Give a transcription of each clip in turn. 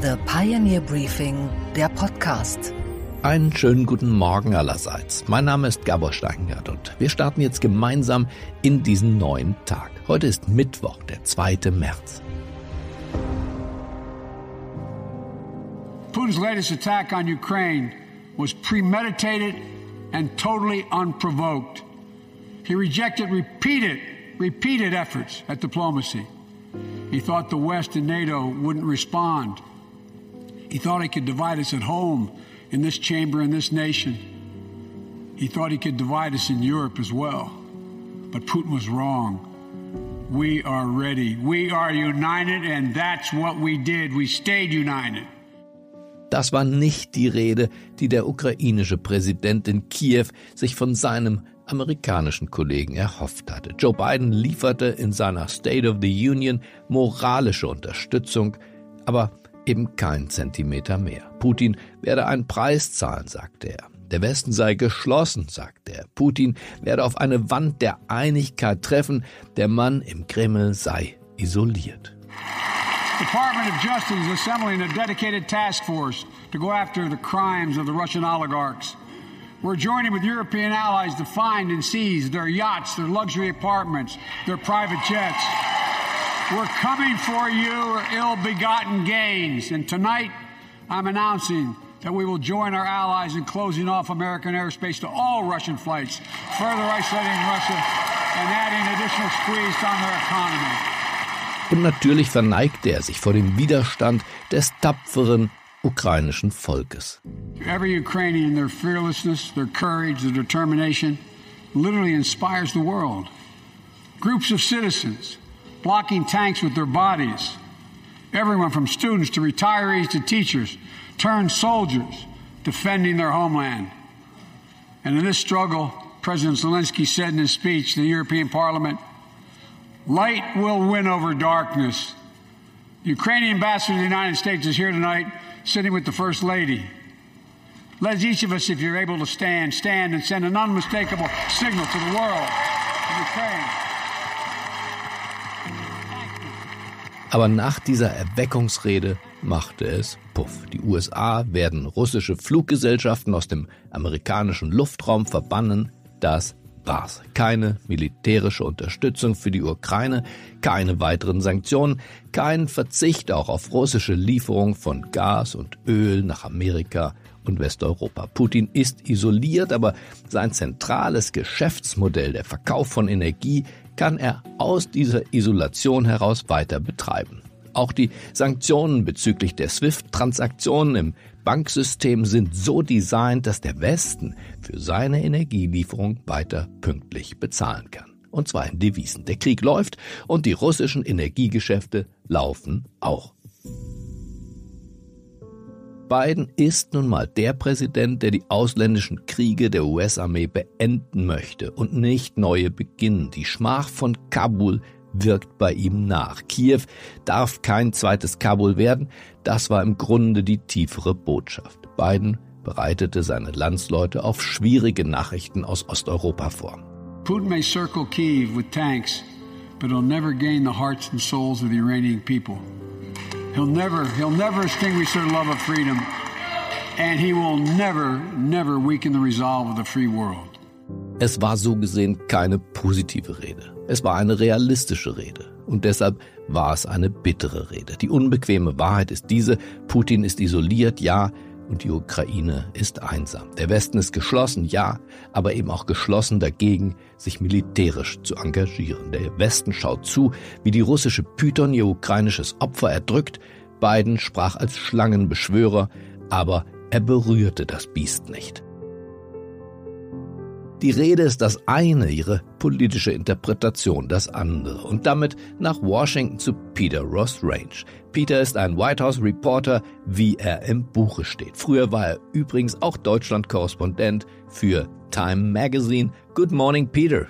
The Pioneer Briefing, der Podcast. Einen schönen guten Morgen allerseits. Mein Name ist Gabor Steingart und wir starten jetzt gemeinsam in diesen neuen Tag. Heute ist Mittwoch, der 2. März. Putin's latest attack on Ukraine was premeditated and totally unprovoked. He rejected repeated, repeated efforts at diplomacy. He thought the West and NATO wouldn't respond. He thought he could divide us at home, in this chamber, in this nation. He thought he could divide us in Europe as well. But Putin was wrong. We are ready. We are united, and that's what we did. We stayed united. Das war nicht die Rede, die der ukrainische Präsident in Kiew sich von seinem amerikanischen Kollegen erhofft hatte. Joe Biden lieferte in seiner State of the Union moralische Unterstützung, aber eben kein Zentimeter mehr. Putin werde einen Preis zahlen, sagte er. Der Westen sei geschlossen, sagte er. Putin werde auf eine Wand der Einigkeit treffen. Der Mann im Kreml sei isoliert. Department of Justice is assembling a dedicated task force to go after the crimes of the Russian oligarchs. We're joining with European allies to find and seize their yachts, their luxury apartments, their private jets. We're coming for you, ill begotten gains. And tonight, I'm announcing that we will join our allies in closing off American airspace to all Russian flights, further isolating Russia and adding additional squeeze on their economy. Und natürlich verneigte er sich vor dem Widerstand des tapferen ukrainischen Volkes. Every Ukrainian, their fearlessness, their courage, their determination literally inspires the world. Groups of citizens blocking tanks with their bodies. Everyone from students to retirees to teachers turned soldiers defending their homeland. And in this struggle, President Zelensky said in his speech to the European Parliament, light will win over darkness. The Ukrainian ambassador to the United States is here tonight, sitting with the First Lady. Let each of us, if you're able to stand, stand and send an unmistakable signal to the world Aber nach dieser Erweckungsrede machte es Puff. Die USA werden russische Fluggesellschaften aus dem amerikanischen Luftraum verbannen. Das war's. Keine militärische Unterstützung für die Ukraine, keine weiteren Sanktionen, kein Verzicht auch auf russische Lieferung von Gas und Öl nach Amerika und Westeuropa. Putin ist isoliert, aber sein zentrales Geschäftsmodell, der Verkauf von Energie, kann er aus dieser Isolation heraus weiter betreiben. Auch die Sanktionen bezüglich der SWIFT-Transaktionen im Banksystem sind so designt, dass der Westen für seine Energielieferung weiter pünktlich bezahlen kann. Und zwar in Devisen. Der Krieg läuft und die russischen Energiegeschäfte laufen auch. Biden ist nun mal der Präsident, der die ausländischen Kriege der US-Armee beenden möchte und nicht neue beginnen. Die Schmach von Kabul wirkt bei ihm nach. Kiew darf kein zweites Kabul werden. Das war im Grunde die tiefere Botschaft. Biden bereitete seine Landsleute auf schwierige Nachrichten aus Osteuropa vor. Putin may circle Kiev with tanks, but he'll never gain the hearts and souls of the Iranian people. He'll never, he'll never extinguish their love of freedom, and he will never, never weaken the resolve of the free world. Es war so gesehen keine positive Rede. Es war eine realistische Rede. Und deshalb war es eine bittere Rede. Die unbequeme Wahrheit ist diese, Putin ist isoliert, ja, und die Ukraine ist einsam. Der Westen ist geschlossen, ja, aber eben auch geschlossen dagegen, sich militärisch zu engagieren. Der Westen schaut zu, wie die russische Python ihr ukrainisches Opfer erdrückt. Biden sprach als Schlangenbeschwörer, aber er berührte das Biest nicht. Die Rede ist das eine, ihre politische Interpretation das andere. Und damit nach Washington zu Peter Ross Range. Peter ist ein White House Reporter, wie er im Buche steht. Früher war er übrigens auch Deutschland-Korrespondent für Time Magazine. Good morning, Peter.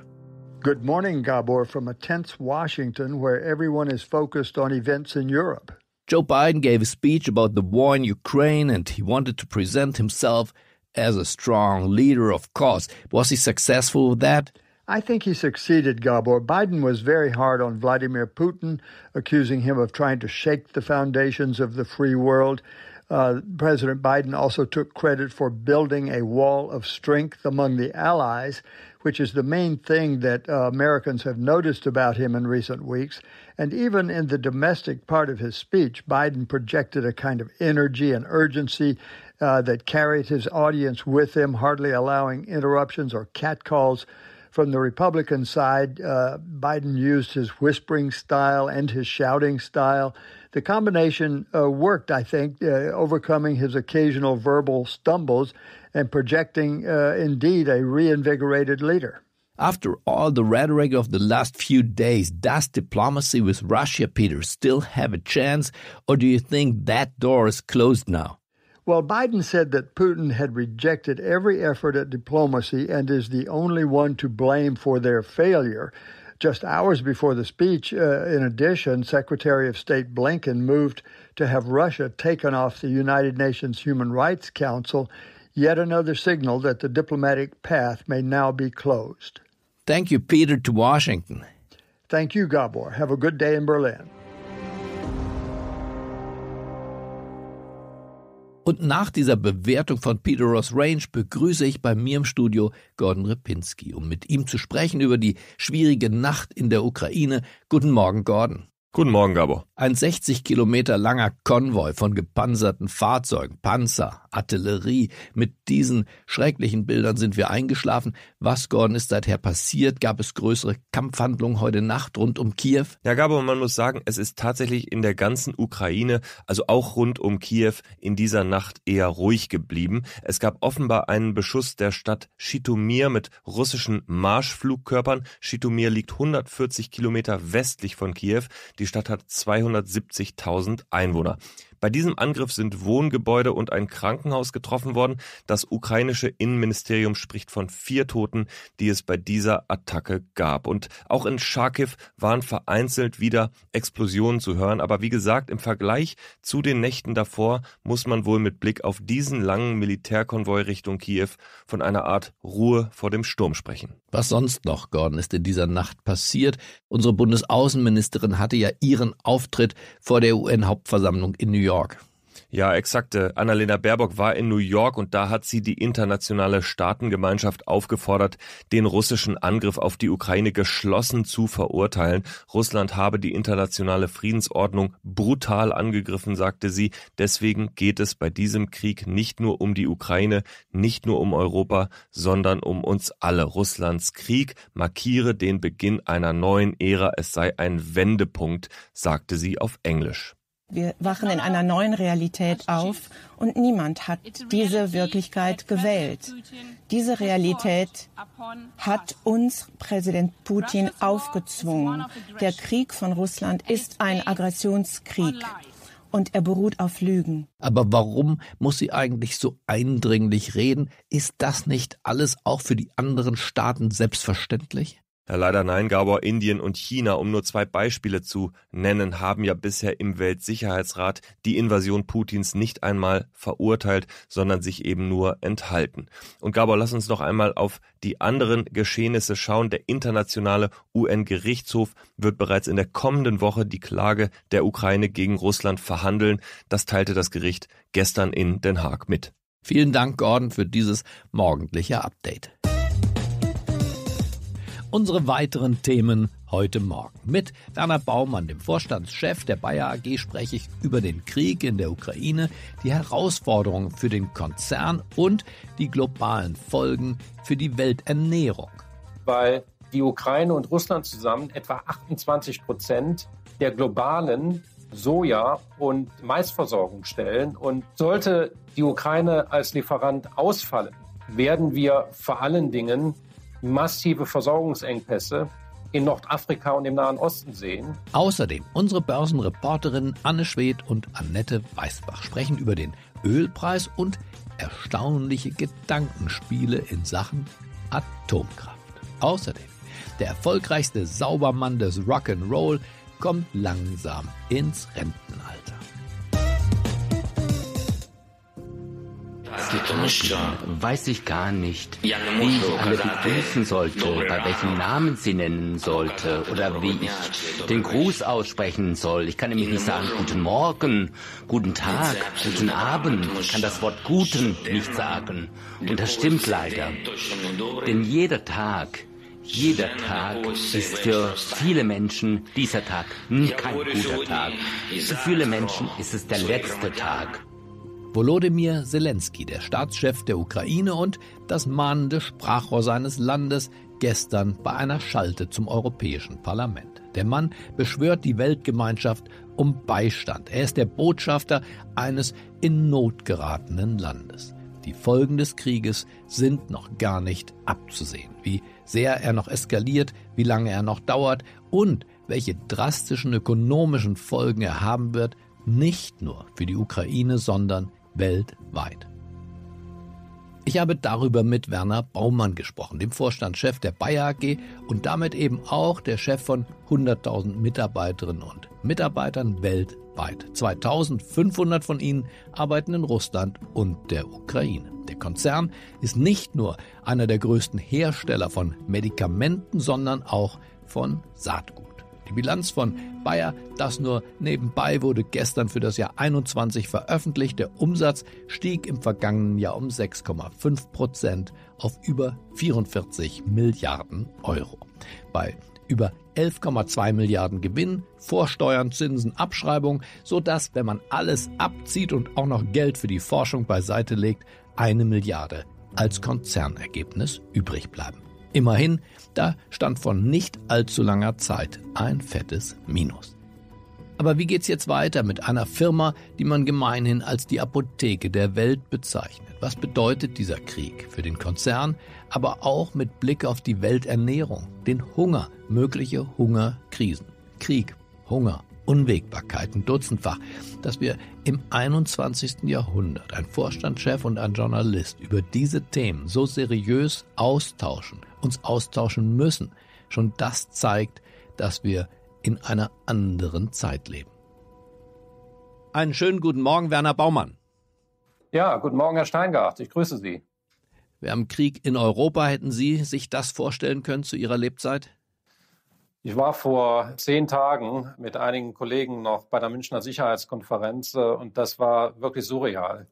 Good morning, Gabor, from a tense Washington where everyone is focused on events in Europe. Joe Biden gave a speech about the war in Ukraine and he wanted to present himself as a strong leader, of course. Was he successful with that? I think he succeeded, Gabor. Biden was very hard on Vladimir Putin, accusing him of trying to shake the foundations of the free world. Uh, President Biden also took credit for building a wall of strength among the allies, which is the main thing that uh, Americans have noticed about him in recent weeks. And even in the domestic part of his speech, Biden projected a kind of energy and urgency uh, that carried his audience with him, hardly allowing interruptions or catcalls from the Republican side, uh, Biden used his whispering style and his shouting style. The combination uh, worked, I think, uh, overcoming his occasional verbal stumbles and projecting, uh, indeed, a reinvigorated leader. After all the rhetoric of the last few days, does diplomacy with Russia, Peter, still have a chance, or do you think that door is closed now? Well, Biden said that Putin had rejected every effort at diplomacy and is the only one to blame for their failure. Just hours before the speech, uh, in addition, Secretary of State Blinken moved to have Russia taken off the United Nations Human Rights Council, yet another signal that the diplomatic path may now be closed. Thank you, Peter, to Washington. Thank you, Gabor. Have a good day in Berlin. Und nach dieser Bewertung von Peter Ross Range begrüße ich bei mir im Studio Gordon Repinski, um mit ihm zu sprechen über die schwierige Nacht in der Ukraine. Guten Morgen, Gordon. Guten Morgen, Gabo. Ein 60 Kilometer langer Konvoi von gepanzerten Fahrzeugen, Panzer, Artillerie. Mit diesen schrecklichen Bildern sind wir eingeschlafen. Was, Gordon, ist seither passiert? Gab es größere Kampfhandlungen heute Nacht rund um Kiew? Ja, Gabo, man muss sagen, es ist tatsächlich in der ganzen Ukraine, also auch rund um Kiew, in dieser Nacht eher ruhig geblieben. Es gab offenbar einen Beschuss der Stadt Schitomir mit russischen Marschflugkörpern. Schitomir liegt 140 Kilometer westlich von Kiew. Die Stadt hat 270.000 Einwohner. Bei diesem Angriff sind Wohngebäude und ein Krankenhaus getroffen worden. Das ukrainische Innenministerium spricht von vier Toten, die es bei dieser Attacke gab. Und auch in Charkiw waren vereinzelt wieder Explosionen zu hören. Aber wie gesagt, im Vergleich zu den Nächten davor muss man wohl mit Blick auf diesen langen Militärkonvoi Richtung Kiew von einer Art Ruhe vor dem Sturm sprechen. Was sonst noch, Gordon, ist in dieser Nacht passiert? Unsere Bundesaußenministerin hatte ja ihren Auftritt vor der UN-Hauptversammlung in New York. Ja, exakte. Annalena Baerbock war in New York und da hat sie die internationale Staatengemeinschaft aufgefordert, den russischen Angriff auf die Ukraine geschlossen zu verurteilen. Russland habe die internationale Friedensordnung brutal angegriffen, sagte sie. Deswegen geht es bei diesem Krieg nicht nur um die Ukraine, nicht nur um Europa, sondern um uns alle. Russlands Krieg markiere den Beginn einer neuen Ära. Es sei ein Wendepunkt, sagte sie auf Englisch. Wir wachen in einer neuen Realität auf und niemand hat diese Wirklichkeit gewählt. Diese Realität hat uns Präsident Putin aufgezwungen. Der Krieg von Russland ist ein Aggressionskrieg und er beruht auf Lügen. Aber warum muss sie eigentlich so eindringlich reden? Ist das nicht alles auch für die anderen Staaten selbstverständlich? Ja, leider nein, Gabor. Indien und China, um nur zwei Beispiele zu nennen, haben ja bisher im Weltsicherheitsrat die Invasion Putins nicht einmal verurteilt, sondern sich eben nur enthalten. Und Gabor, lass uns noch einmal auf die anderen Geschehnisse schauen. Der internationale UN-Gerichtshof wird bereits in der kommenden Woche die Klage der Ukraine gegen Russland verhandeln. Das teilte das Gericht gestern in Den Haag mit. Vielen Dank, Gordon, für dieses morgendliche Update unsere weiteren Themen heute Morgen. Mit Werner Baumann, dem Vorstandschef der Bayer AG, spreche ich über den Krieg in der Ukraine, die Herausforderungen für den Konzern und die globalen Folgen für die Welternährung. Weil die Ukraine und Russland zusammen etwa 28 Prozent der globalen Soja- und Maisversorgung stellen. Und sollte die Ukraine als Lieferant ausfallen, werden wir vor allen Dingen massive Versorgungsengpässe in Nordafrika und im Nahen Osten sehen. Außerdem unsere Börsenreporterinnen Anne Schwedt und Annette Weißbach sprechen über den Ölpreis und erstaunliche Gedankenspiele in Sachen Atomkraft. Außerdem der erfolgreichste Saubermann des Rock'n'Roll kommt langsam ins Rentenalter. Weiß ich gar nicht, wie ich alle begrüßen sollte, bei welchem Namen sie nennen sollte oder wie ich den Gruß aussprechen soll. Ich kann nämlich nicht sagen Guten Morgen, Guten Tag, Guten Abend. Ich kann das Wort Guten nicht sagen. Und das stimmt leider. Denn jeder Tag, jeder Tag ist für viele Menschen dieser Tag kein guter Tag. Für viele Menschen ist es der letzte Tag. Volodymyr Zelensky, der Staatschef der Ukraine und das mahnende Sprachrohr seines Landes, gestern bei einer Schalte zum Europäischen Parlament. Der Mann beschwört die Weltgemeinschaft um Beistand. Er ist der Botschafter eines in Not geratenen Landes. Die Folgen des Krieges sind noch gar nicht abzusehen. Wie sehr er noch eskaliert, wie lange er noch dauert und welche drastischen ökonomischen Folgen er haben wird, nicht nur für die Ukraine, sondern weltweit. Ich habe darüber mit Werner Baumann gesprochen, dem Vorstandschef der Bayer AG und damit eben auch der Chef von 100.000 Mitarbeiterinnen und Mitarbeitern weltweit. 2500 von ihnen arbeiten in Russland und der Ukraine. Der Konzern ist nicht nur einer der größten Hersteller von Medikamenten, sondern auch von Saatgut. Die Bilanz von Bayer, das nur nebenbei, wurde gestern für das Jahr 21 veröffentlicht. Der Umsatz stieg im vergangenen Jahr um 6,5 Prozent auf über 44 Milliarden Euro. Bei über 11,2 Milliarden Gewinn, Vorsteuern, Zinsen, Abschreibung, sodass, wenn man alles abzieht und auch noch Geld für die Forschung beiseite legt, eine Milliarde als Konzernergebnis übrig bleiben. Immerhin, da stand von nicht allzu langer Zeit ein fettes Minus. Aber wie geht's jetzt weiter mit einer Firma, die man gemeinhin als die Apotheke der Welt bezeichnet? Was bedeutet dieser Krieg für den Konzern, aber auch mit Blick auf die Welternährung, den Hunger, mögliche Hungerkrisen? Krieg, Hunger, Unwägbarkeiten dutzendfach, dass wir im 21. Jahrhundert ein Vorstandschef und ein Journalist über diese Themen so seriös austauschen, uns austauschen müssen, schon das zeigt, dass wir in einer anderen Zeit leben. Einen schönen guten Morgen, Werner Baumann. Ja, guten Morgen, Herr Steingart. Ich grüße Sie. Wir haben Krieg in Europa. Hätten Sie sich das vorstellen können zu Ihrer Lebzeit? Ich war vor zehn Tagen mit einigen Kollegen noch bei der Münchner Sicherheitskonferenz äh, und das war wirklich surreal.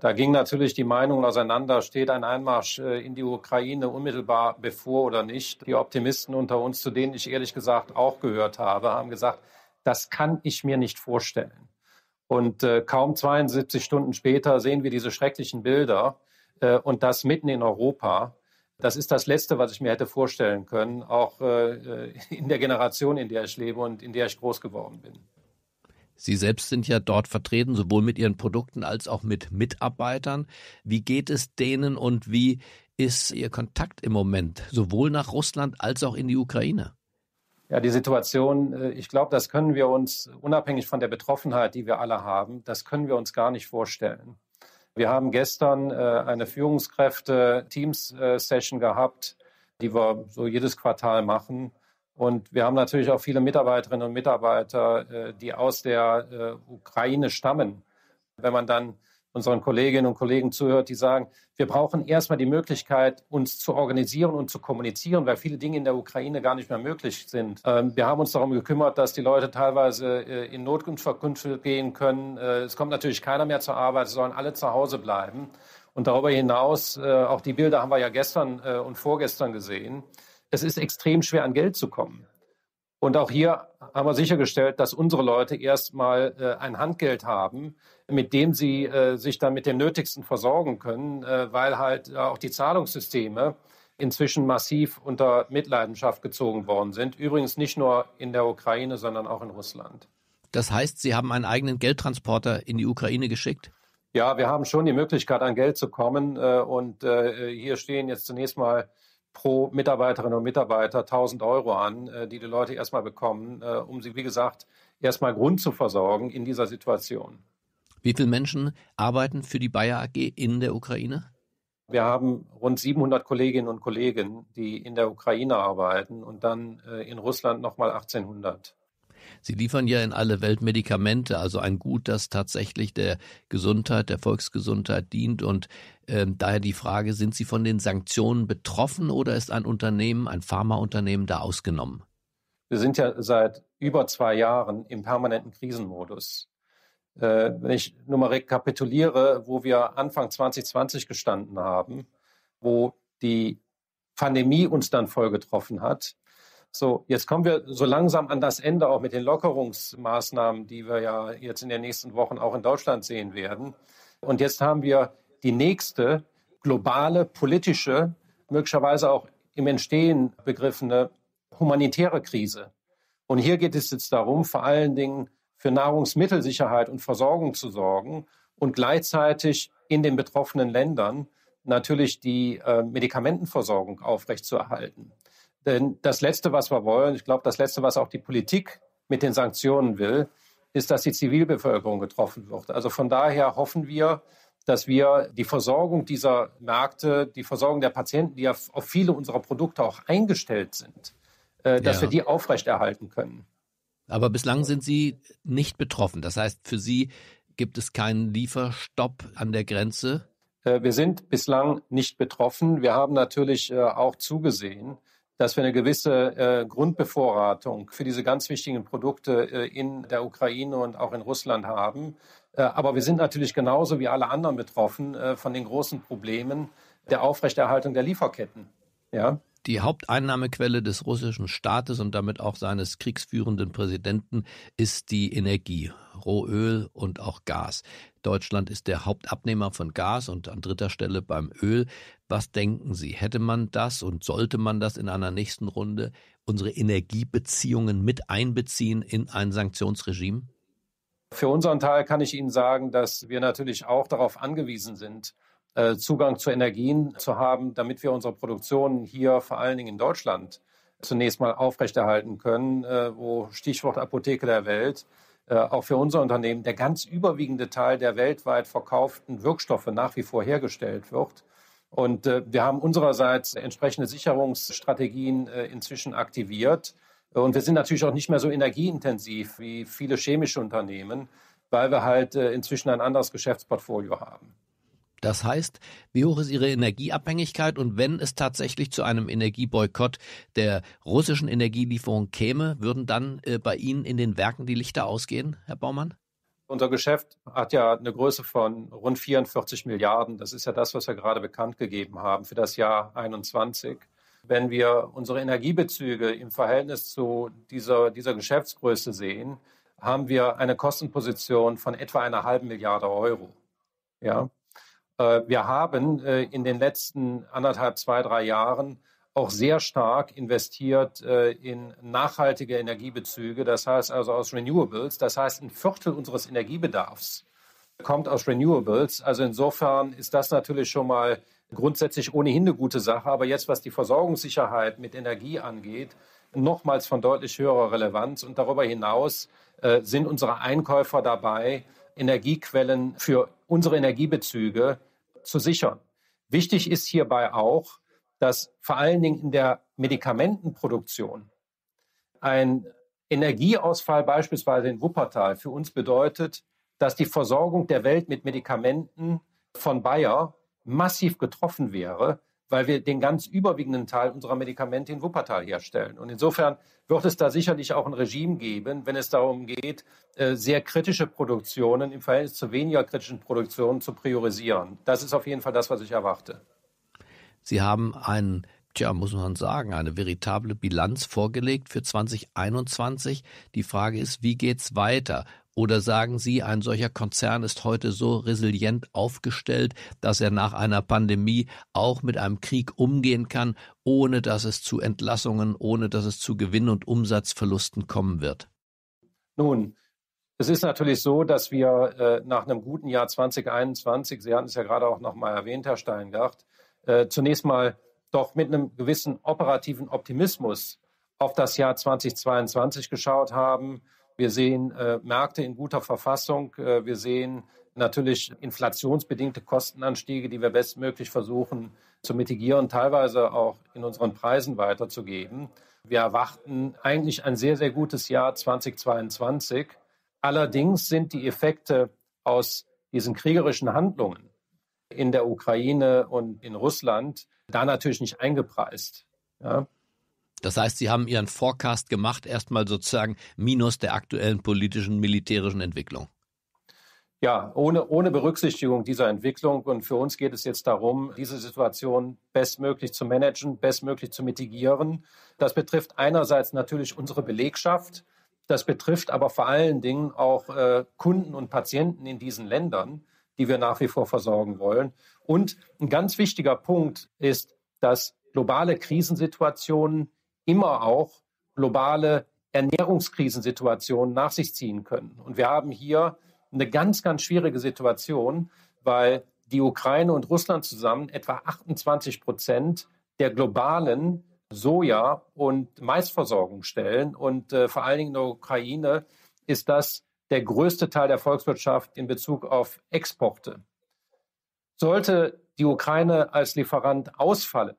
Da ging natürlich die Meinung auseinander, steht ein Einmarsch äh, in die Ukraine unmittelbar bevor oder nicht. Die Optimisten unter uns, zu denen ich ehrlich gesagt auch gehört habe, haben gesagt, das kann ich mir nicht vorstellen. Und äh, kaum 72 Stunden später sehen wir diese schrecklichen Bilder äh, und das mitten in Europa. Das ist das Letzte, was ich mir hätte vorstellen können, auch äh, in der Generation, in der ich lebe und in der ich groß geworden bin. Sie selbst sind ja dort vertreten, sowohl mit Ihren Produkten als auch mit Mitarbeitern. Wie geht es denen und wie ist Ihr Kontakt im Moment, sowohl nach Russland als auch in die Ukraine? Ja, die Situation, äh, ich glaube, das können wir uns, unabhängig von der Betroffenheit, die wir alle haben, das können wir uns gar nicht vorstellen. Wir haben gestern äh, eine Führungskräfte-Teams-Session gehabt, die wir so jedes Quartal machen. Und wir haben natürlich auch viele Mitarbeiterinnen und Mitarbeiter, äh, die aus der äh, Ukraine stammen. Wenn man dann unseren Kolleginnen und Kollegen zuhört, die sagen, wir brauchen erstmal die Möglichkeit, uns zu organisieren und zu kommunizieren, weil viele Dinge in der Ukraine gar nicht mehr möglich sind. Ähm, wir haben uns darum gekümmert, dass die Leute teilweise äh, in Notkunftsverkünfte gehen können. Es kommt natürlich keiner mehr zur Arbeit, sie sollen alle zu Hause bleiben. Und darüber hinaus, auch die Bilder haben wir ja gestern und vorgestern gesehen, es ist extrem schwer an Geld zu kommen. Und auch hier haben wir sichergestellt, dass unsere Leute erstmal äh, ein Handgeld haben, mit dem sie äh, sich dann mit dem Nötigsten versorgen können, äh, weil halt auch die Zahlungssysteme inzwischen massiv unter Mitleidenschaft gezogen worden sind. Übrigens nicht nur in der Ukraine, sondern auch in Russland. Das heißt, Sie haben einen eigenen Geldtransporter in die Ukraine geschickt? Ja, wir haben schon die Möglichkeit, an Geld zu kommen. Äh, und äh, hier stehen jetzt zunächst mal pro Mitarbeiterin und Mitarbeiter 1000 Euro an, äh, die die Leute erstmal bekommen, äh, um sie, wie gesagt, erstmal Grund zu versorgen in dieser Situation. Wie viele Menschen arbeiten für die Bayer AG in der Ukraine? Wir haben rund 700 Kolleginnen und Kollegen, die in der Ukraine arbeiten und dann äh, in Russland nochmal 1800. Sie liefern ja in alle Welt Medikamente, also ein Gut, das tatsächlich der Gesundheit, der Volksgesundheit dient. Und äh, daher die Frage, sind Sie von den Sanktionen betroffen oder ist ein Unternehmen, ein Pharmaunternehmen da ausgenommen? Wir sind ja seit über zwei Jahren im permanenten Krisenmodus. Äh, wenn ich nur mal rekapituliere, wo wir Anfang 2020 gestanden haben, wo die Pandemie uns dann voll getroffen hat, so, jetzt kommen wir so langsam an das Ende auch mit den Lockerungsmaßnahmen, die wir ja jetzt in den nächsten Wochen auch in Deutschland sehen werden. Und jetzt haben wir die nächste globale, politische, möglicherweise auch im Entstehen begriffene humanitäre Krise. Und hier geht es jetzt darum, vor allen Dingen für Nahrungsmittelsicherheit und Versorgung zu sorgen und gleichzeitig in den betroffenen Ländern natürlich die äh, Medikamentenversorgung aufrechtzuerhalten. Denn das Letzte, was wir wollen, ich glaube, das Letzte, was auch die Politik mit den Sanktionen will, ist, dass die Zivilbevölkerung getroffen wird. Also von daher hoffen wir, dass wir die Versorgung dieser Märkte, die Versorgung der Patienten, die ja auf viele unserer Produkte auch eingestellt sind, äh, dass ja. wir die aufrechterhalten können. Aber bislang sind Sie nicht betroffen. Das heißt, für Sie gibt es keinen Lieferstopp an der Grenze? Äh, wir sind bislang nicht betroffen. Wir haben natürlich äh, auch zugesehen, dass wir eine gewisse äh, Grundbevorratung für diese ganz wichtigen Produkte äh, in der Ukraine und auch in Russland haben. Äh, aber wir sind natürlich genauso wie alle anderen betroffen äh, von den großen Problemen der Aufrechterhaltung der Lieferketten. Ja. Die Haupteinnahmequelle des russischen Staates und damit auch seines kriegsführenden Präsidenten ist die Energie, Rohöl und auch Gas. Deutschland ist der Hauptabnehmer von Gas und an dritter Stelle beim Öl. Was denken Sie, hätte man das und sollte man das in einer nächsten Runde unsere Energiebeziehungen mit einbeziehen in ein Sanktionsregime? Für unseren Teil kann ich Ihnen sagen, dass wir natürlich auch darauf angewiesen sind, Zugang zu Energien zu haben, damit wir unsere Produktion hier vor allen Dingen in Deutschland zunächst mal aufrechterhalten können, äh, wo Stichwort Apotheke der Welt äh, auch für unser Unternehmen der ganz überwiegende Teil der weltweit verkauften Wirkstoffe nach wie vor hergestellt wird. Und wir haben unsererseits entsprechende Sicherungsstrategien inzwischen aktiviert. Und wir sind natürlich auch nicht mehr so energieintensiv wie viele chemische Unternehmen, weil wir halt inzwischen ein anderes Geschäftsportfolio haben. Das heißt, wie hoch ist Ihre Energieabhängigkeit und wenn es tatsächlich zu einem Energieboykott der russischen Energielieferung käme, würden dann äh, bei Ihnen in den Werken die Lichter ausgehen, Herr Baumann? Unser Geschäft hat ja eine Größe von rund 44 Milliarden. Das ist ja das, was wir gerade bekannt gegeben haben für das Jahr 21. Wenn wir unsere Energiebezüge im Verhältnis zu dieser, dieser Geschäftsgröße sehen, haben wir eine Kostenposition von etwa einer halben Milliarde Euro. Ja, wir haben äh, in den letzten anderthalb, zwei, drei Jahren auch sehr stark investiert äh, in nachhaltige Energiebezüge, das heißt also aus Renewables. Das heißt, ein Viertel unseres Energiebedarfs kommt aus Renewables. Also insofern ist das natürlich schon mal grundsätzlich ohnehin eine gute Sache. Aber jetzt, was die Versorgungssicherheit mit Energie angeht, nochmals von deutlich höherer Relevanz. Und darüber hinaus äh, sind unsere Einkäufer dabei, Energiequellen für unsere Energiebezüge zu sichern. Wichtig ist hierbei auch, dass vor allen Dingen in der Medikamentenproduktion ein Energieausfall beispielsweise in Wuppertal für uns bedeutet, dass die Versorgung der Welt mit Medikamenten von Bayer massiv getroffen wäre, weil wir den ganz überwiegenden Teil unserer Medikamente in Wuppertal herstellen. Und insofern wird es da sicherlich auch ein Regime geben, wenn es darum geht, äh, sehr kritische Produktionen im Verhältnis zu weniger kritischen Produktionen zu priorisieren. Das ist auf jeden Fall das, was ich erwarte. Sie haben einen tja, muss man sagen, eine veritable Bilanz vorgelegt für 2021. Die Frage ist, wie geht's weiter? Oder sagen Sie, ein solcher Konzern ist heute so resilient aufgestellt, dass er nach einer Pandemie auch mit einem Krieg umgehen kann, ohne dass es zu Entlassungen, ohne dass es zu Gewinn- und Umsatzverlusten kommen wird? Nun, es ist natürlich so, dass wir äh, nach einem guten Jahr 2021, Sie hatten es ja gerade auch noch mal erwähnt, Herr Steingart, äh, zunächst mal doch mit einem gewissen operativen Optimismus auf das Jahr 2022 geschaut haben Wir sehen äh, Märkte in guter Verfassung. Äh, wir sehen natürlich inflationsbedingte Kostenanstiege, die wir bestmöglich versuchen zu mitigieren, teilweise auch in unseren Preisen weiterzugeben. Wir erwarten eigentlich ein sehr, sehr gutes Jahr 2022. Allerdings sind die Effekte aus diesen kriegerischen Handlungen in der Ukraine und in Russland da natürlich nicht eingepreist. Ja. Das heißt, Sie haben Ihren Forecast gemacht, erstmal sozusagen minus der aktuellen politischen, militärischen Entwicklung. Ja, ohne, ohne Berücksichtigung dieser Entwicklung. Und für uns geht es jetzt darum, diese Situation bestmöglich zu managen, bestmöglich zu mitigieren. Das betrifft einerseits natürlich unsere Belegschaft. Das betrifft aber vor allen Dingen auch äh, Kunden und Patienten in diesen Ländern, die wir nach wie vor versorgen wollen. Und ein ganz wichtiger Punkt ist, dass globale Krisensituationen immer auch globale Ernährungskrisensituationen nach sich ziehen können. Und wir haben hier eine ganz, ganz schwierige Situation, weil die Ukraine und Russland zusammen etwa 28 Prozent der globalen Soja- und Maisversorgung stellen. Und äh, vor allen Dingen in der Ukraine ist das der größte Teil der Volkswirtschaft in Bezug auf Exporte. Sollte die Ukraine als Lieferant ausfallen,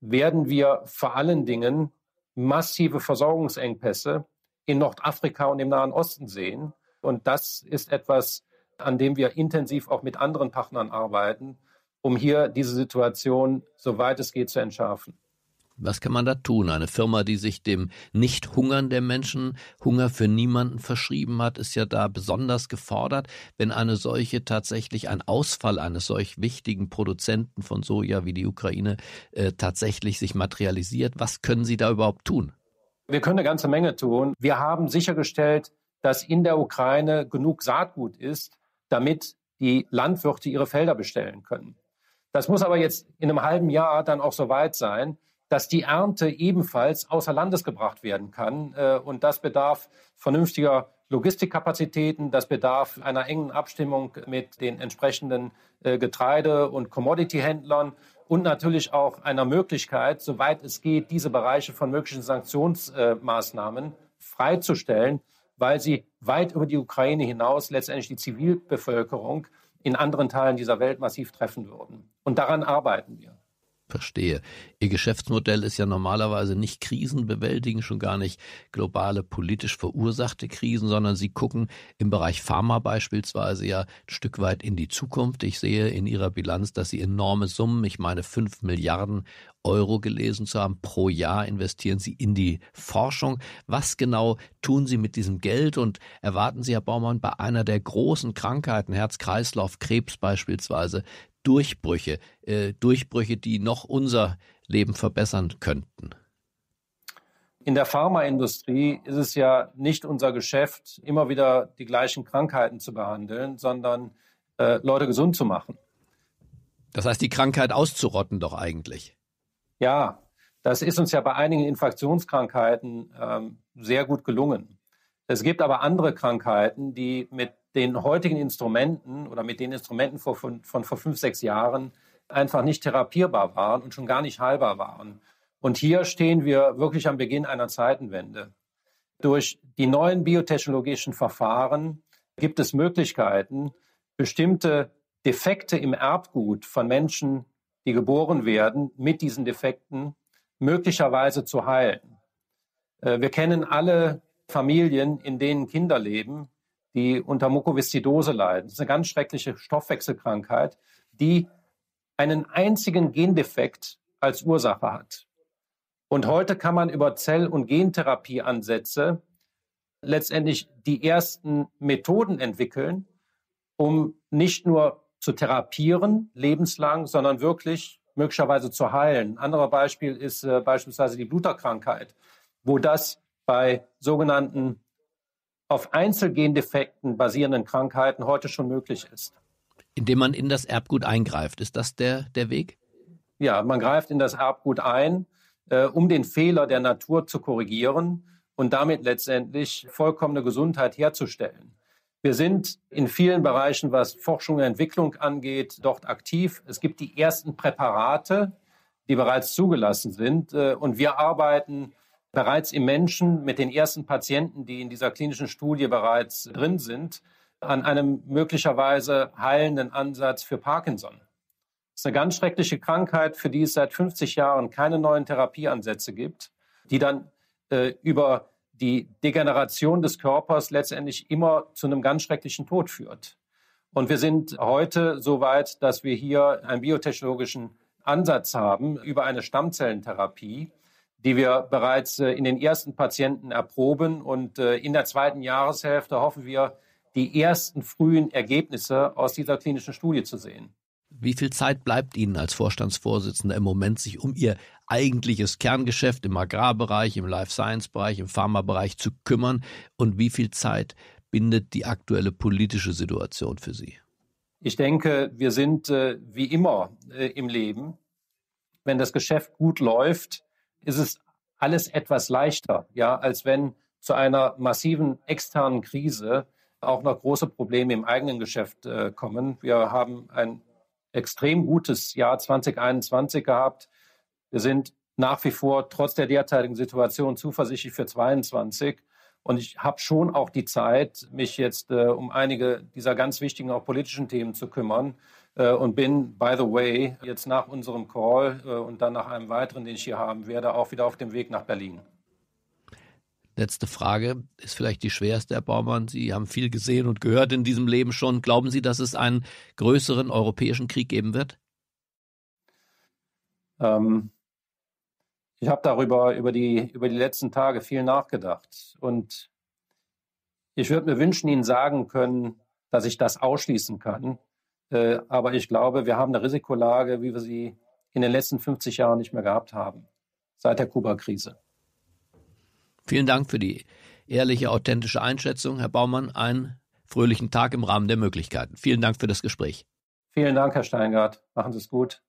werden wir vor allen Dingen massive Versorgungsengpässe in Nordafrika und im Nahen Osten sehen. Und das ist etwas, an dem wir intensiv auch mit anderen Partnern arbeiten, um hier diese Situation, soweit es geht, zu entschärfen. Was kann man da tun? Eine Firma, die sich dem Nicht-Hungern der Menschen, Hunger für niemanden verschrieben hat, ist ja da besonders gefordert. Wenn eine solche tatsächlich ein Ausfall eines solch wichtigen Produzenten von Soja wie die Ukraine äh, tatsächlich sich materialisiert, was können Sie da überhaupt tun? Wir können eine ganze Menge tun. Wir haben sichergestellt, dass in der Ukraine genug Saatgut ist, damit die Landwirte ihre Felder bestellen können. Das muss aber jetzt in einem halben Jahr dann auch so weit sein, dass die Ernte ebenfalls außer Landes gebracht werden kann. Äh, und das bedarf vernünftiger Logistikkapazitäten, das bedarf einer engen Abstimmung mit den entsprechenden äh, Getreide- und Commodity-Händlern und natürlich auch einer Möglichkeit, soweit es geht, diese Bereiche von möglichen Sanktionsmaßnahmen freizustellen, weil sie weit über die Ukraine hinaus letztendlich die Zivilbevölkerung in anderen Teilen dieser Welt massiv treffen würden. Und daran arbeiten wir. Verstehe. Ihr Geschäftsmodell ist ja normalerweise nicht Krisen bewältigen, schon gar nicht globale politisch verursachte Krisen, sondern Sie gucken im Bereich Pharma beispielsweise ja ein Stück weit in die Zukunft. Ich sehe in Ihrer Bilanz, dass Sie enorme Summen, ich meine fünf Milliarden Euro gelesen zu haben, pro Jahr investieren Sie in die Forschung. Was genau tun Sie mit diesem Geld und erwarten Sie, Herr Baumann, bei einer der großen Krankheiten, Herz-Kreislauf, Krebs beispielsweise, Durchbrüche, äh, Durchbrüche, die noch unser Leben verbessern könnten? In der Pharmaindustrie ist es ja nicht unser Geschäft, immer wieder die gleichen Krankheiten zu behandeln, sondern äh, Leute gesund zu machen. Das heißt, die Krankheit auszurotten doch eigentlich. Ja, das ist uns ja bei einigen Infektionskrankheiten ähm, sehr gut gelungen. Es gibt aber andere Krankheiten, die mit den heutigen Instrumenten oder mit den Instrumenten von, von, von vor fünf, sechs Jahren einfach nicht therapierbar waren und schon gar nicht heilbar waren. Und hier stehen wir wirklich am Beginn einer Zeitenwende. Durch die neuen biotechnologischen Verfahren gibt es Möglichkeiten, bestimmte Defekte im Erbgut von Menschen, die geboren werden, mit diesen Defekten möglicherweise zu heilen. Äh, wir kennen alle Familien, in denen Kinder leben, die unter Mukoviszidose leiden. Das ist eine ganz schreckliche Stoffwechselkrankheit, die einen einzigen Gendefekt als Ursache hat. Und heute kann man über Zell- und Gentherapieansätze letztendlich die ersten Methoden entwickeln, um nicht nur zu therapieren lebenslang, sondern wirklich möglicherweise zu heilen. Ein anderes Beispiel ist äh, beispielsweise die Bluterkrankheit, wo das bei sogenannten auf Einzelgendefekten basierenden Krankheiten heute schon möglich ist. Indem man in das Erbgut eingreift. Ist das der, der Weg? Ja, man greift in das Erbgut ein, äh, um den Fehler der Natur zu korrigieren und damit letztendlich vollkommene Gesundheit herzustellen. Wir sind in vielen Bereichen, was Forschung und Entwicklung angeht, dort aktiv. Es gibt die ersten Präparate, die bereits zugelassen sind. Äh, und wir arbeiten bereits im Menschen mit den ersten Patienten, die in dieser klinischen Studie bereits drin sind, an einem möglicherweise heilenden Ansatz für Parkinson. Das ist eine ganz schreckliche Krankheit, für die es seit 50 Jahren keine neuen Therapieansätze gibt, die dann äh, über die Degeneration des Körpers letztendlich immer zu einem ganz schrecklichen Tod führt. Und wir sind heute so weit, dass wir hier einen biotechnologischen Ansatz haben über eine Stammzellentherapie, die wir bereits äh, in den ersten Patienten erproben. Und äh, in der zweiten Jahreshälfte hoffen wir, die ersten frühen Ergebnisse aus dieser klinischen Studie zu sehen. Wie viel Zeit bleibt Ihnen als Vorstandsvorsitzender im Moment, sich um Ihr eigentliches Kerngeschäft im Agrarbereich, im Life Science Bereich, im Pharmabereich zu kümmern? Und wie viel Zeit bindet die aktuelle politische Situation für Sie? Ich denke, wir sind äh, wie immer äh, im Leben. Wenn das Geschäft gut läuft, ist es alles etwas leichter, ja, als wenn zu einer massiven externen Krise auch noch große Probleme im eigenen Geschäft äh, kommen. Wir haben ein extrem gutes Jahr 2021 gehabt. Wir sind nach wie vor trotz der derzeitigen Situation zuversichtlich für 2022. Und ich habe schon auch die Zeit, mich jetzt äh, um einige dieser ganz wichtigen auch politischen Themen zu kümmern und bin, by the way, jetzt nach unserem Call äh, und dann nach einem weiteren, den ich hier haben werde, auch wieder auf dem Weg nach Berlin. Letzte Frage ist vielleicht die schwerste, Herr Baumann. Sie haben viel gesehen und gehört in diesem Leben schon. Glauben Sie, dass es einen größeren europäischen Krieg geben wird? Ähm, ich habe darüber über die, über die letzten Tage viel nachgedacht. Und ich würde mir wünschen, Ihnen sagen können, dass ich das ausschließen kann. Äh, aber ich glaube, wir haben eine Risikolage, wie wir sie in den letzten 50 Jahren nicht mehr gehabt haben, seit der Kuba-Krise. Vielen Dank für die ehrliche, authentische Einschätzung, Herr Baumann. Einen fröhlichen Tag im Rahmen der Möglichkeiten. Vielen Dank für das Gespräch. Vielen Dank, Herr Steingart. Machen Sie es gut.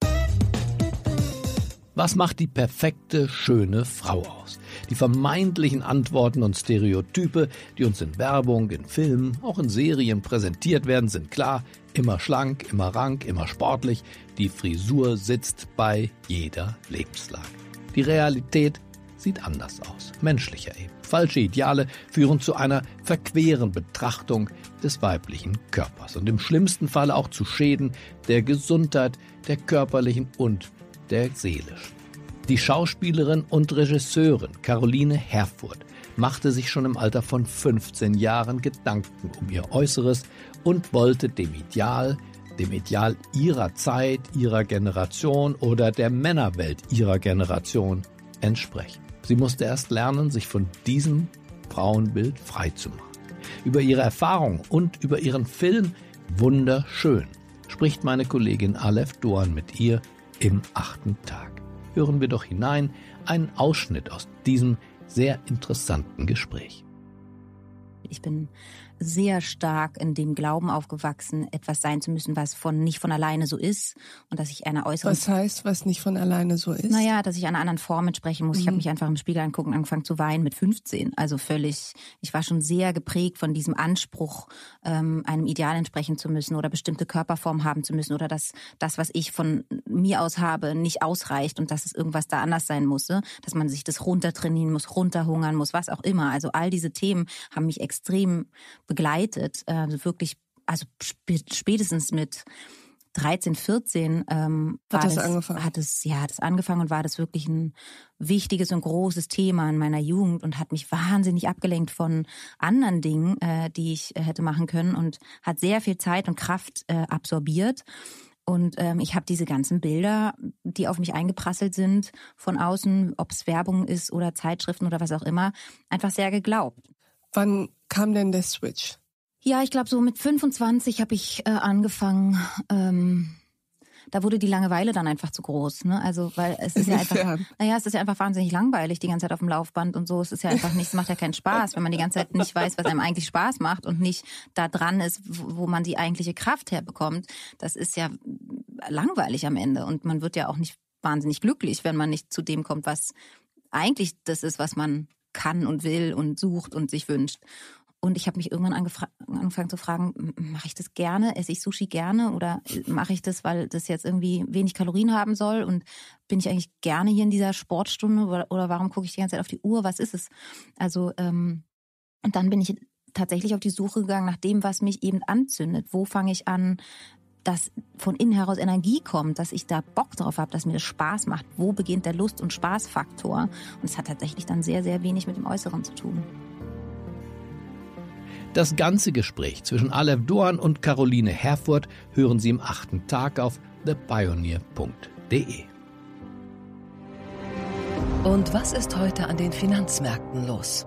Was macht die perfekte, schöne Frau aus? Die vermeintlichen Antworten und Stereotype, die uns in Werbung, in Filmen, auch in Serien präsentiert werden, sind klar. Immer schlank, immer rank, immer sportlich. Die Frisur sitzt bei jeder Lebenslage. Die Realität sieht anders aus, menschlicher eben. Falsche Ideale führen zu einer verqueren Betrachtung des weiblichen Körpers und im schlimmsten Fall auch zu Schäden der Gesundheit, der körperlichen und der seelischen. Die Schauspielerin und Regisseurin Caroline Herfurth machte sich schon im Alter von 15 Jahren Gedanken um ihr Äußeres und wollte dem Ideal, dem Ideal ihrer Zeit, ihrer Generation oder der Männerwelt ihrer Generation entsprechen. Sie musste erst lernen, sich von diesem Frauenbild frei zu machen. Über ihre Erfahrung und über ihren Film Wunderschön spricht meine Kollegin Aleph Doan mit ihr im achten Tag. Hören wir doch hinein einen Ausschnitt aus diesem sehr interessanten Gespräch. Ich bin sehr stark in dem Glauben aufgewachsen, etwas sein zu müssen, was von nicht von alleine so ist und dass ich einer äußeren. Was heißt, was nicht von alleine so ist? Naja, dass ich einer anderen Form entsprechen muss. Mhm. Ich habe mich einfach im Spiegel angucken, angefangen zu weinen mit 15. Also völlig. Ich war schon sehr geprägt von diesem Anspruch, ähm, einem Ideal entsprechen zu müssen oder bestimmte Körperform haben zu müssen oder dass das, was ich von mir aus habe, nicht ausreicht und dass es irgendwas da anders sein musste, dass man sich das runtertrainieren muss, runterhungern muss, was auch immer. Also all diese Themen haben mich extrem begleitet, also wirklich, also spätestens mit 13, 14 ähm, hat das, das, angefangen. Hat es ja, hat es angefangen und war das wirklich ein wichtiges und großes Thema in meiner Jugend und hat mich wahnsinnig abgelenkt von anderen Dingen, äh, die ich äh, hätte machen können und hat sehr viel Zeit und Kraft äh, absorbiert. Und ähm, ich habe diese ganzen Bilder, die auf mich eingeprasselt sind, von außen, ob es Werbung ist oder Zeitschriften oder was auch immer, einfach sehr geglaubt. Wann kam denn der Switch? Ja, ich glaube, so mit 25 habe ich äh, angefangen. Ähm, da wurde die Langeweile dann einfach zu groß. Ne? Also, weil es ist ja einfach, naja, es ist ja einfach wahnsinnig langweilig, die ganze Zeit auf dem Laufband und so. Es ist ja einfach nicht, es macht ja keinen Spaß, wenn man die ganze Zeit nicht weiß, was einem eigentlich Spaß macht und nicht da dran ist, wo man die eigentliche Kraft herbekommt. Das ist ja langweilig am Ende und man wird ja auch nicht wahnsinnig glücklich, wenn man nicht zu dem kommt, was eigentlich das ist, was man kann und will und sucht und sich wünscht. Und ich habe mich irgendwann angefangen zu fragen, mache ich das gerne? Esse ich Sushi gerne? Oder mache ich das, weil das jetzt irgendwie wenig Kalorien haben soll? Und bin ich eigentlich gerne hier in dieser Sportstunde? Oder, warum gucke ich die ganze Zeit auf die Uhr? Was ist es? Also, ähm, und dann bin ich tatsächlich auf die Suche gegangen nach dem, was mich eben anzündet. Wo fange ich an, dass von innen heraus Energie kommt, dass ich da Bock drauf habe, dass mir das Spaß macht. Wo beginnt der Lust- und Spaßfaktor? Und es hat tatsächlich dann sehr, sehr wenig mit dem Äußeren zu tun. Das ganze Gespräch zwischen Aleph Doan und Caroline Herfurth hören Sie im achten Tag auf thepioneer.de. Und was ist heute an den Finanzmärkten los?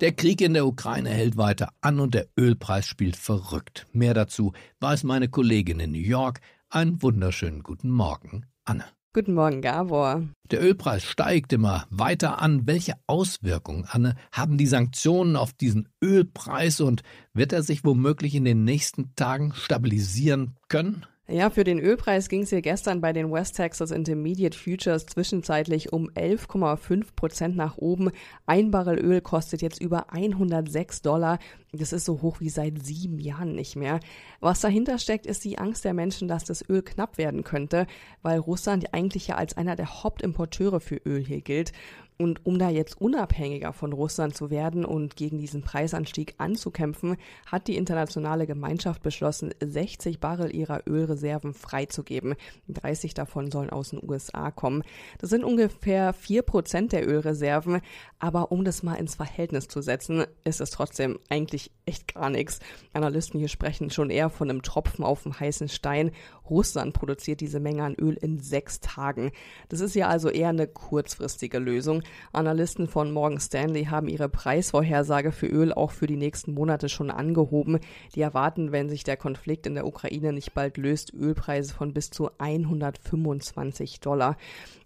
Der Krieg in der Ukraine hält weiter an und der Ölpreis spielt verrückt. Mehr dazu weiß meine Kollegin in New York. Einen wunderschönen guten Morgen, Anne. Guten Morgen, Gabor. Der Ölpreis steigt immer weiter an. Welche Auswirkungen, Anne, haben die Sanktionen auf diesen Ölpreis und wird er sich womöglich in den nächsten Tagen stabilisieren können? Ja, für den Ölpreis ging es hier gestern bei den West Texas Intermediate Futures zwischenzeitlich um 11,5 Prozent nach oben. Ein Barrel Öl kostet jetzt über 106 Dollar. Das ist so hoch wie seit sieben Jahren nicht mehr. Was dahinter steckt, ist die Angst der Menschen, dass das Öl knapp werden könnte, weil Russland eigentlich ja als einer der Hauptimporteure für Öl hier gilt. Und um da jetzt unabhängiger von Russland zu werden und gegen diesen Preisanstieg anzukämpfen, hat die internationale Gemeinschaft beschlossen, 60 Barrel ihrer Ölreserven freizugeben. 30 davon sollen aus den USA kommen. Das sind ungefähr 4 Prozent der Ölreserven. Aber um das mal ins Verhältnis zu setzen, ist es trotzdem eigentlich echt gar nichts. Analysten hier sprechen schon eher von einem Tropfen auf dem heißen Stein. Russland produziert diese Menge an Öl in sechs Tagen. Das ist ja also eher eine kurzfristige Lösung. Analysten von Morgan Stanley haben ihre Preisvorhersage für Öl auch für die nächsten Monate schon angehoben. Die erwarten, wenn sich der Konflikt in der Ukraine nicht bald löst, Ölpreise von bis zu 125 Dollar.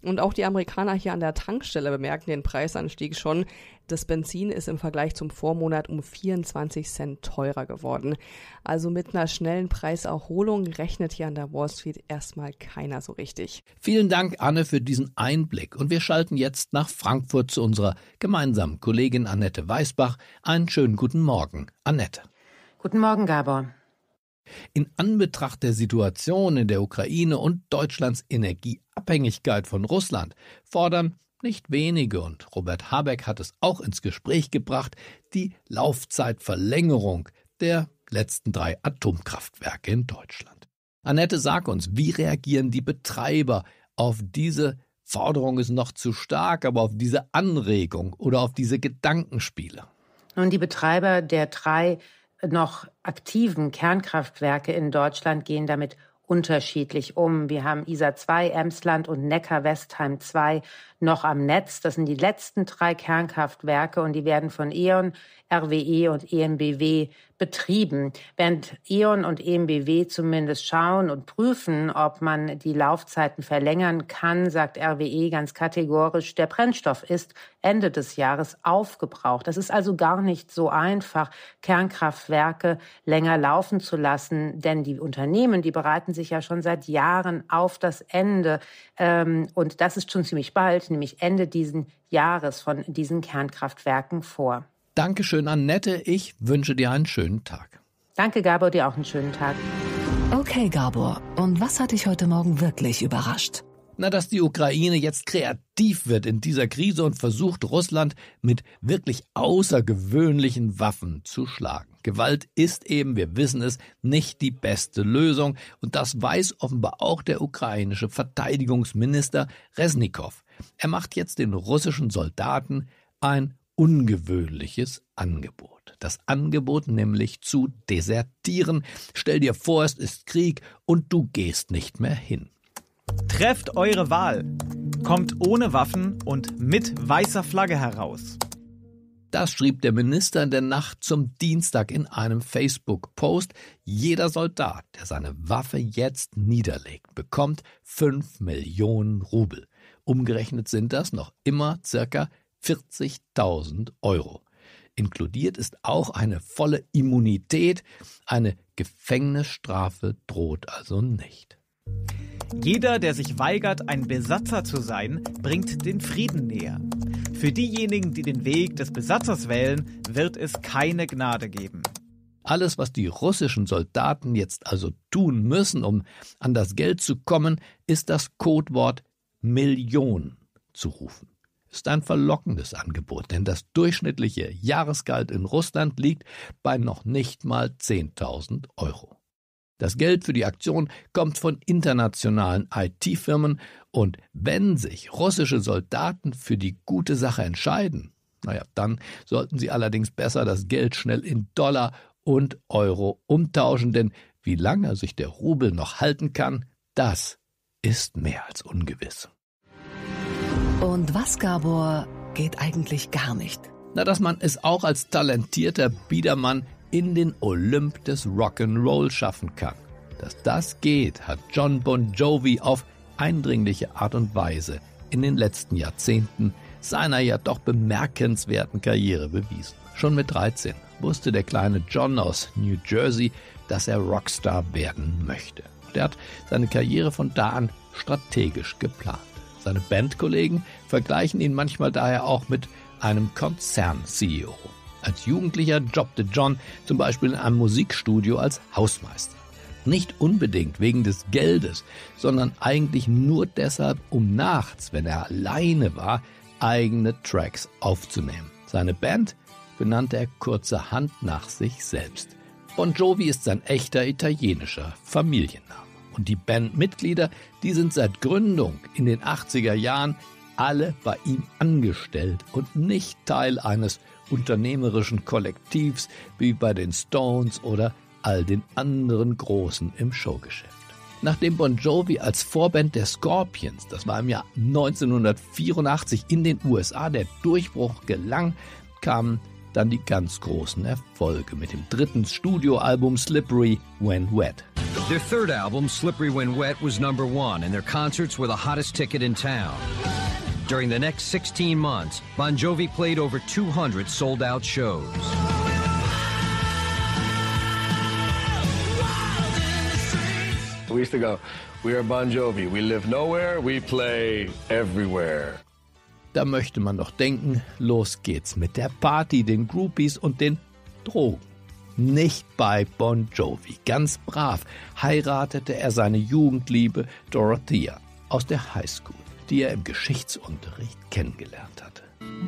Und auch die Amerikaner hier an der Tankstelle bemerken den Preisanstieg schon. Das Benzin ist im Vergleich zum Vormonat um 24 Cent teurer geworden. Also mit einer schnellen Preiserholung rechnet hier an der Wall Street erstmal keiner so richtig. Vielen Dank, Anne, für diesen Einblick. Und wir schalten jetzt nach Frankfurt zu unserer gemeinsamen Kollegin Annette Weißbach. Einen schönen guten Morgen, Annette. Guten Morgen, Gabor. In Anbetracht der Situation in der Ukraine und Deutschlands Energieabhängigkeit von Russland fordern nicht wenige, und Robert Habeck hat es auch ins Gespräch gebracht, die Laufzeitverlängerung der letzten drei Atomkraftwerke in Deutschland. Annette, sag uns, wie reagieren die Betreiber auf diese Forderung ist noch zu stark, aber auf diese Anregung oder auf diese Gedankenspiele? Nun, die Betreiber der drei noch aktiven Kernkraftwerke in Deutschland gehen damit unterschiedlich um. Wir haben ISA 2, Emsland und Neckar-Westheim 2 noch am Netz. Das sind die letzten drei Kernkraftwerke und die werden von E.ON, RWE und EMBW betrieben. Während E.ON und EMBW zumindest schauen und prüfen, ob man die Laufzeiten verlängern kann, sagt RWE ganz kategorisch, der Brennstoff ist Ende des Jahres aufgebraucht. Das ist also gar nicht so einfach, Kernkraftwerke länger laufen zu lassen, denn die Unternehmen, die bereiten sich ja schon seit Jahren auf das Ende. Ähm, und das ist schon ziemlich bald, nämlich Ende diesen Jahres von diesen Kernkraftwerken vor. Dankeschön, Annette. Ich wünsche dir einen schönen Tag. Danke, Gabor, dir auch einen schönen Tag. Okay, Gabor. Und was hat dich heute Morgen wirklich überrascht? Na, dass die Ukraine jetzt kreativ wird in dieser Krise und versucht, Russland mit wirklich außergewöhnlichen Waffen zu schlagen. Gewalt ist eben, wir wissen es, nicht die beste Lösung und das weiß offenbar auch der ukrainische Verteidigungsminister Resnikow. Er macht jetzt den russischen Soldaten ein ungewöhnliches Angebot. Das Angebot nämlich zu desertieren. Stell dir vor, es ist Krieg und du gehst nicht mehr hin. Trefft eure Wahl. Kommt ohne Waffen und mit weißer Flagge heraus. Das schrieb der Minister in der Nacht zum Dienstag in einem Facebook-Post. Jeder Soldat, der seine Waffe jetzt niederlegt, bekommt 5 Millionen Rubel. Umgerechnet sind das noch immer circa 40.000 Euro. Inkludiert ist auch eine volle Immunität. Eine Gefängnisstrafe droht also nicht. Jeder, der sich weigert, ein Besatzer zu sein, bringt den Frieden näher. Für diejenigen, die den Weg des Besatzers wählen, wird es keine Gnade geben. Alles, was die russischen Soldaten jetzt also tun müssen, um an das Geld zu kommen, ist das Codewort Million zu rufen. Ist ein verlockendes Angebot, denn das durchschnittliche Jahresgehalt in Russland liegt bei noch nicht mal 10.000 Euro. Das Geld für die Aktion kommt von internationalen IT-Firmen und wenn sich russische Soldaten für die gute Sache entscheiden, naja, dann sollten sie allerdings besser das Geld schnell in Dollar und Euro umtauschen, denn wie lange sich der Rubel noch halten kann, das ist mehr als ungewiss. Und was, Gabor, geht eigentlich gar nicht? Na, dass man es auch als talentierter Biedermann in den Olymp des Rock'n'Roll schaffen kann. Dass das geht, hat John Bon Jovi auf eindringliche Art und Weise in den letzten Jahrzehnten seiner ja doch bemerkenswerten Karriere bewiesen. Schon mit 13 wusste der kleine John aus New Jersey, dass er Rockstar werden möchte. Er hat seine Karriere von da an strategisch geplant. Seine Bandkollegen vergleichen ihn manchmal daher auch mit einem Konzern-CEO. Als Jugendlicher jobbte John zum Beispiel in einem Musikstudio als Hausmeister. Nicht unbedingt wegen des Geldes, sondern eigentlich nur deshalb, um nachts, wenn er alleine war, eigene Tracks aufzunehmen. Seine Band benannte er kurzerhand nach sich selbst. Bon Jovi ist sein echter italienischer Familienname. Und die Bandmitglieder, die sind seit Gründung in den 80er Jahren alle bei ihm angestellt und nicht Teil eines unternehmerischen Kollektivs wie bei den Stones oder all den anderen Großen im Showgeschäft. Nachdem Bon Jovi als Vorband der Scorpions, das war im Jahr 1984 in den USA der Durchbruch gelang, kamen dann die ganz großen Erfolge mit dem dritten Studioalbum Slippery When Wet. Their third album, Slippery When Wet, was number one, and their concerts were the hottest ticket in town. During the next 16 months, Bon Jovi played over 200 sold out shows. We used to go, we are Bon Jovi, we live nowhere, we play everywhere. Da möchte man doch denken, los geht's mit der Party, den Groupies und den Drogen. Nicht bei Bon Jovi. Ganz brav heiratete er seine Jugendliebe Dorothea aus der Highschool, die er im Geschichtsunterricht kennengelernt hatte.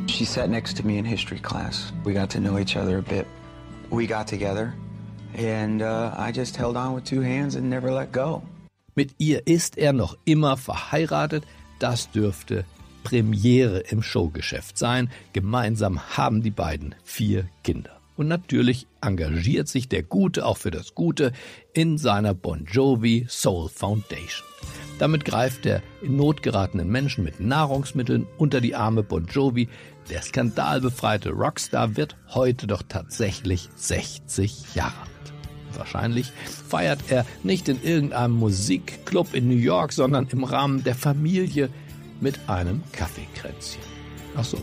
She sat next to me in history class. We got to know each other a bit. We got together and uh, I just held on with two hands and never let go. Mit ihr ist er noch immer verheiratet. Das dürfte Premiere im Showgeschäft sein. Gemeinsam haben die beiden vier Kinder. Und natürlich engagiert sich der Gute auch für das Gute in seiner Bon Jovi Soul Foundation. Damit greift der in Not geratenen Menschen mit Nahrungsmitteln unter die Arme Bon Jovi. Der skandalbefreite Rockstar wird heute doch tatsächlich 60 Jahre alt. Wahrscheinlich feiert er nicht in irgendeinem Musikclub in New York, sondern im Rahmen der Familie mit einem Kaffeekränzchen. Ach so,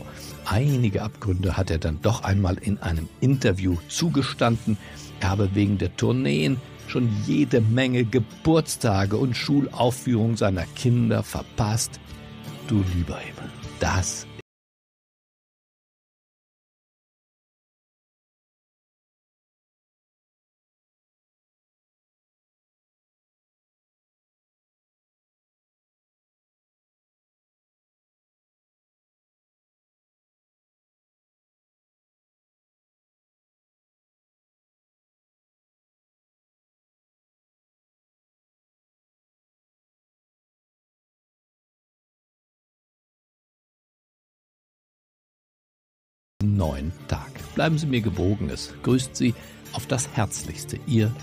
einige Abgründe hat er dann doch einmal in einem Interview zugestanden. Er habe wegen der Tourneen schon jede Menge Geburtstage und Schulaufführungen seiner Kinder verpasst. Du lieber Himmel, das neuen Tag. Bleiben Sie mir gewogen, es grüßt Sie auf das Herzlichste, Ihr